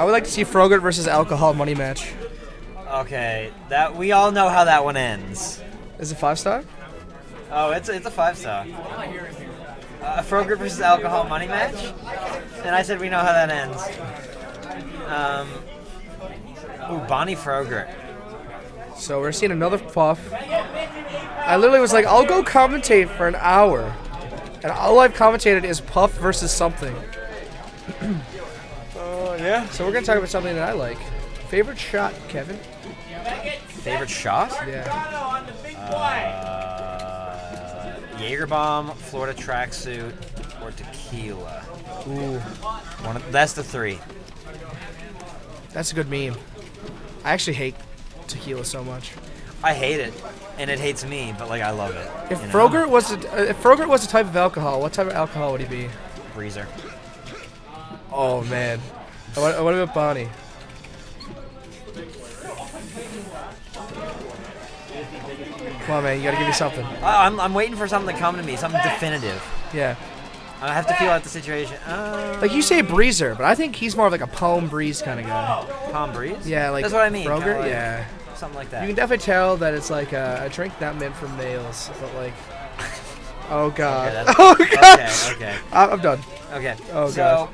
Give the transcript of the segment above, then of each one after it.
I would like to see Frogurt versus Alcohol money match. Okay, that we all know how that one ends. Is it five star? Oh, it's it's a five star. Uh, Frogurt versus Alcohol money match, and I said we know how that ends. Um, ooh, Bonnie Frogurt. So we're seeing another puff. I literally was like, I'll go commentate for an hour. And all I've commentated is Puff versus something. Yeah. So we're gonna talk about something that I like. Favorite shot, Kevin? Favorite shot? Yeah. Uh, Jaeger bomb, Florida tracksuit, or tequila. Ooh, One of, that's the three. that's a good meme. I actually hate tequila so much. I hate it, and it hates me, but like I love it. If you know? Frogurt was a, uh, if Frogurt was a type of alcohol, what type of alcohol would he be? Breezer. Oh man. What, what about Bonnie? Come on, man, you gotta give me something. I- I'm, I'm waiting for something to come to me, something definitive. Yeah. I have to feel out the situation. Uh, Like you say Breezer, but I think he's more of like a Palm Breeze kind of guy. Palm Breeze? Yeah, like That's what I mean. kinda like yeah. Something like that. You can definitely tell that it's like a, a drink not meant for males, but like. Oh god. that's- oh god. okay, okay, I'm done. okay. Oh, so,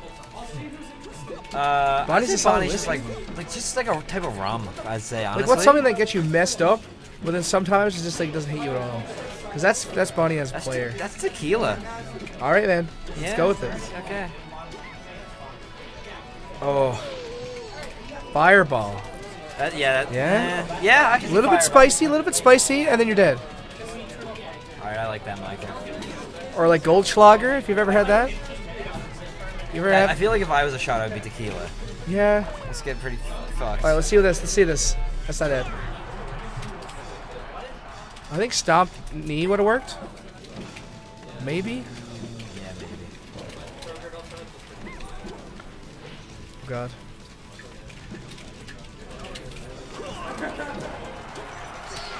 Uh, Bonnie's a solid Bonnie's just like, like just like a type of rum. I'd say honestly. Like what's something that gets you messed up, but then sometimes it just like doesn't hit you at all. Cause that's that's Bonnie as a that's, te- player. that's tequila. All right, man. Let's Yeah, go with it. Okay. Oh. Fireball. That, yeah. That, Yeah? eh, yeah. A little bit spicy, a little bit spicy, and then you're dead. All right, I like that, Michael. Or like Goldschlager, if you've ever had that. You ever I, have? I feel like if I was a shot, I'd be tequila. yeah. Let's get pretty fucked. All right, let's see this. Let's see this. That's not it. I think stomp knee would have worked. Maybe. yeah, maybe. Oh God.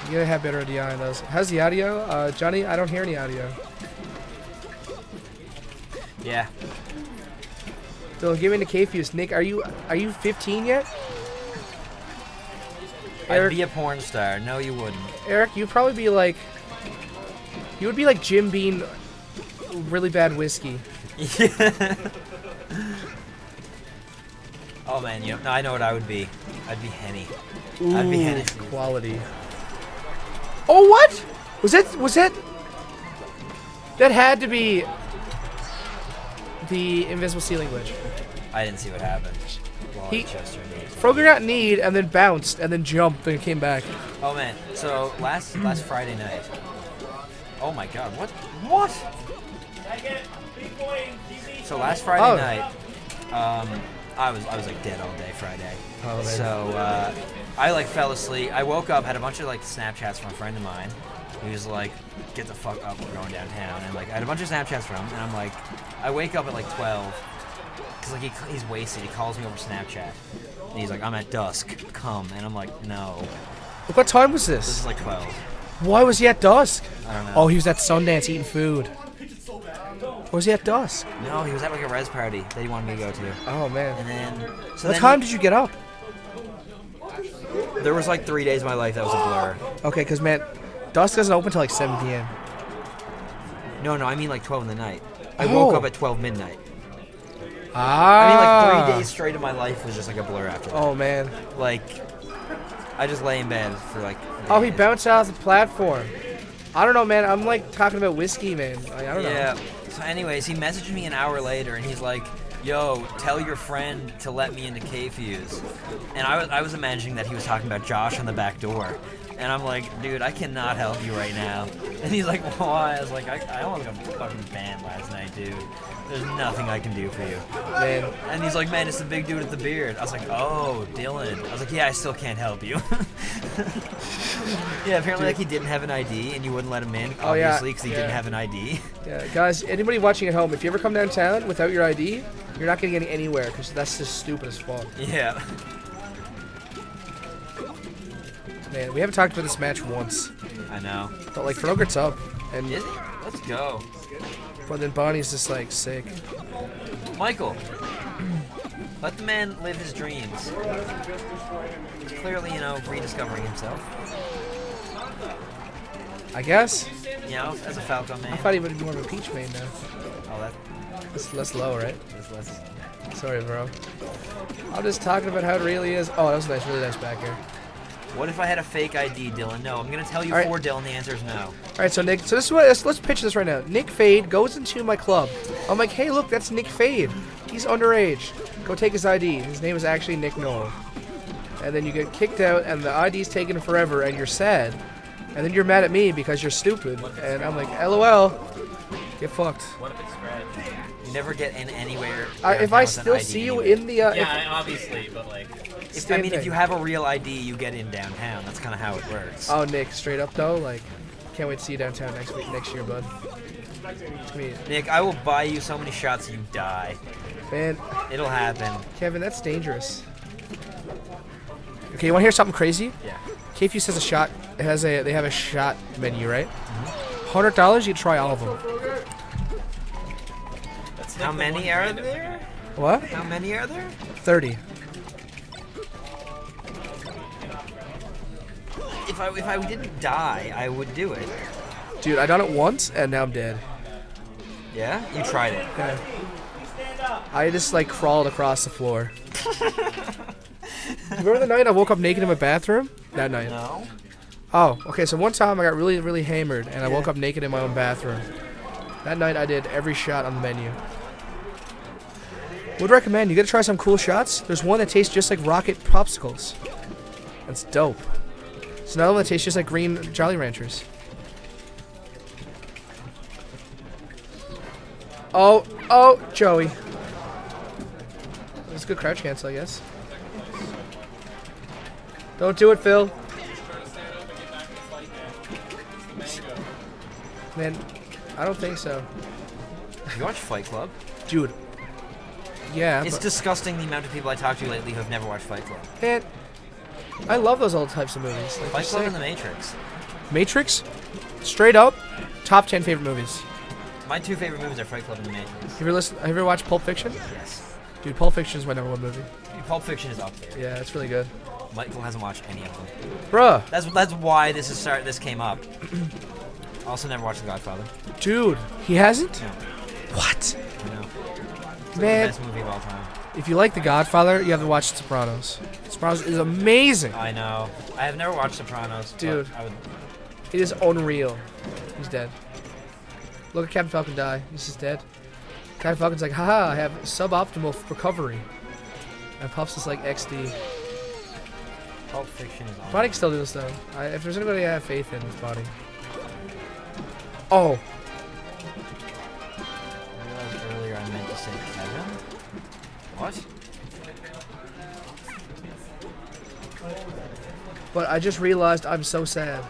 You gotta have better DI on those. How's the audio? Uh, Johnny, I don't hear any audio. Yeah. So give me the K fuse. Nick, are you are you 15 yet? I'd Eric, be a porn star. No, you wouldn't. Eric, you'd probably be like, you would be like Jim Beam, really bad whiskey. Yeah. oh man, you know, no, I know what I would be. I'd be Henny. I'd be Ooh, Hennessy. quality. Oh, what? Was that was that? That had to be the invisible ceiling glitch. I didn't see what happened. While He-. Frogurt got need and then bounced and then jumped and came back. Oh man, so last last Friday night. Oh my God, what what? So last Friday Oh. night, um, I was I was like dead all day Friday. Oh, so uh, I like fell asleep. I woke up, had a bunch of like Snapchats from a friend of mine. He was like, "Get the fuck up, we're going downtown." And like I had a bunch of Snapchats from him, and I'm like, I wake up at like 12. Cause like he, he's wasted. He calls me over Snapchat, and he's like, "I'm at dusk. Come." And I'm like, "No." Look, what time was This this? is like 12. Why was he at dusk? I don't know. Oh, he was at Sundance eating food. Or was he at dusk? No, he was at like a res party that he wanted me to go to. Oh man. And then, so What then time did you get up? there was like three days of my life that was a blur. Okay, cause man, dusk doesn't open till like 7 p.m. No, no, I mean like 12 in the night. I woke Oh. up at 12 midnight. Ah. I mean like three days straight of my life was just like a blur after that. Oh man. Like, I just lay in bed for like. Oh, he days. bounced out of the platform. I don't know, man. I'm like talking about whiskey, man. Like, I don't Yeah. know. So, anyways, he messaged me an hour later, and he's like, "Yo, tell your friend to let me into K Fuse." And I was, I was imagining that he was talking about Josh on the back door, and I'm like, "Dude, I cannot help you right now." And he's like, "Why?" I was like, "I, I almost got fucking banned last night, dude. There's nothing I can do for you." Man. And he's like, "Man, it's the big dude with the beard." I was like, "Oh, Dylan." I was like, "Yeah, I still can't help you." yeah, apparently, like he didn't have an ID, and you wouldn't let him in, Oh, yeah, obviously, because he didn't have an ID. Yeah, guys, anybody watching at home, if you ever come downtown without your ID, you're not getting any anywhere because that's just stupid as fuck. Yeah. Man, we haven't talked about this match once, I know. but like Frogurt's up, and Is he? Let's go. but then Bonnie's just like sick. Michael, Let the man live his dreams. He's clearly, you know, rediscovering himself. I guess. You know, as a Falcon man. I thought he would be more of a Peach main now. oh, that That's less low, right? less. Sorry, bro. I'm just talking about how it really is. Oh, that was nice, really nice back here. What if I had a fake ID, Dylan? No, I'm gonna tell you All right. for Dylan. The answer is no. All right, so Nick, so this is what let's, let's pitch this right now. Nick Fade goes into my club. I'm like, hey, look, that's Nick Fade. He's underage. Go take his ID. His name is actually Nick Knoll. And then you get kicked out, and the ID's taken forever, and you're sad. And then you're mad at me because you're stupid. And I'm like, LOL. Get fucked. What if it's scratched? You never get in anywhere. I, if I still ID see you in the, uh, if- Yeah, obviously, but like, If, I mean, thing. if you have a real ID, you get in downtown. That's kind of how it works. Oh, Nick, straight up though, like, can't wait to see you downtown next week, next year, bud. It's gonna be, Nick, I will buy you so many shots you die. man, It'll happen. Kevin, that's dangerous. Okay, you want to hear something crazy? Yeah. KFU says a shot. It has a. They have a shot menu, right? Mm-hmm. Hundred dollars, you try all of them. that's How many are there? What? How many are there? Thirty. If I if I didn't die, I would do it. Dude, I done it once and now I'm dead. Yeah, you tried it. Yeah. I just like crawled across the floor. Remember the night I woke up naked in my bathroom? That night. No. Oh, okay. So one time I got really, really hammered, and I woke up naked in my own bathroom. That night I did every shot on the menu. Would recommend. You gotta try some cool shots. There's one that tastes just like rocket popsicles. That's dope. Another one that tastes just like green Jolly Ranchers. Oh, oh, Joey. It's a good crouch cancel, I guess. Don't do it, Phil. Man, I don't think so. You watch Fight Club? Dude. Yeah, It's disgusting the amount of people I talk to lately who have never watched Fight Club. man, I love those old types of movies. Like, Fight Club and The Matrix. Matrix, straight up, top 10 favorite movies. My two favorite movies are Fight Club and The Matrix. Have you ever, listened, have you ever watched Pulp Fiction? Yes. Dude, Pulp Fiction is my number one movie. Pulp Fiction is up there. Yeah, it's really good. Michael hasn't watched any of them. Bruh, That's that's why this is start. This came up. also, never watched The Godfather. dude, he hasn't? No, What? Know. It's like the Man, best movie of all time. If you like The Godfather, you have to watch Sopranos. Sopranos is amazing. I know. I have never watched Sopranos. Dude. Would. It is unreal. He's dead. Look at Captain Falcon die. He's just dead. Captain Falcon's like, haha, I have suboptimal recovery. And Puff's just like, XD. Pulp Fiction is on. Body can still do this though. I, if there's anybody I have faith in, it's Body. Oh, What? but I just realized I'm so sad.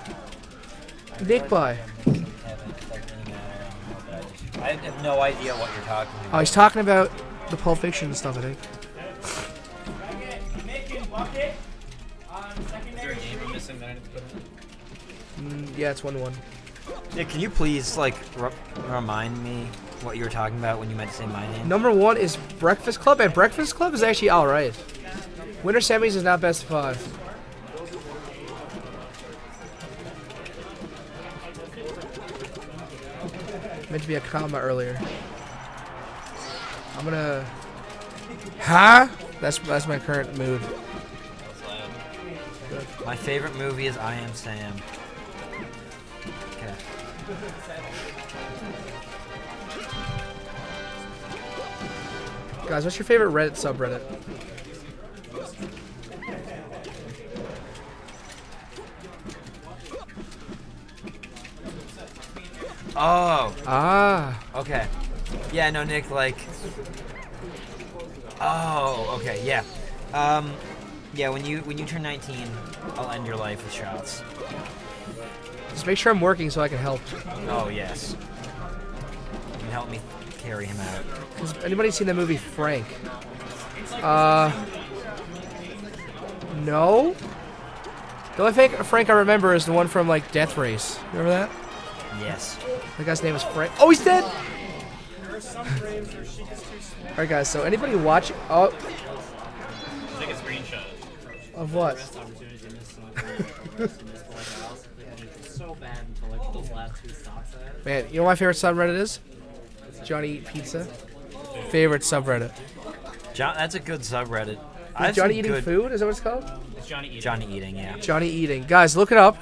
Nick by. Kevin. Doesn't really matter. I have no idea what you're talking about. Oh, he's talking about the Pulp Fiction stuff, I think. Is there a game I'm missing that I need to put in? Mm, yeah, it's 1 1. Nick, can you please like re- remind me what you were talking about when you meant to say my name? Number one is Breakfast Club, and Breakfast Club is actually alright. Winter semis is not best of five. Meant to be a comma earlier. I'm gonna. Huh? That's that's my current mood. My favorite movie is I Am Sam. Okay. Guys, what's your favorite Reddit subreddit? Oh, Ah, okay. Yeah, no, Nick, like. Oh, okay, yeah. Um, yeah, when you when you turn 19, I'll end your life with shots. just make sure I'm working so I can help. Oh yes. You can help me carry him out. Has anybody seen the movie Frank? Uh, no. The only thing Frank I remember is the one from like Death Race. Remember that? Yes. The guy's name is Frank. Oh, he's dead. some frames where she is too small. All right, guys. So anybody watch? Oh, Take a screenshot. of what? Best opportunity to miss some of the- to miss the like house. It's so bad until like those last two stocks I had. Man, you know what my favorite subreddit is? Johnny Eat Pizza. Favorite subreddit. John, that's a good subreddit. I have Johnny Eating good Food? Is that what it's called? It's Johnny eating. Johnny eating, yeah. Johnny Eating. Guys, look it up.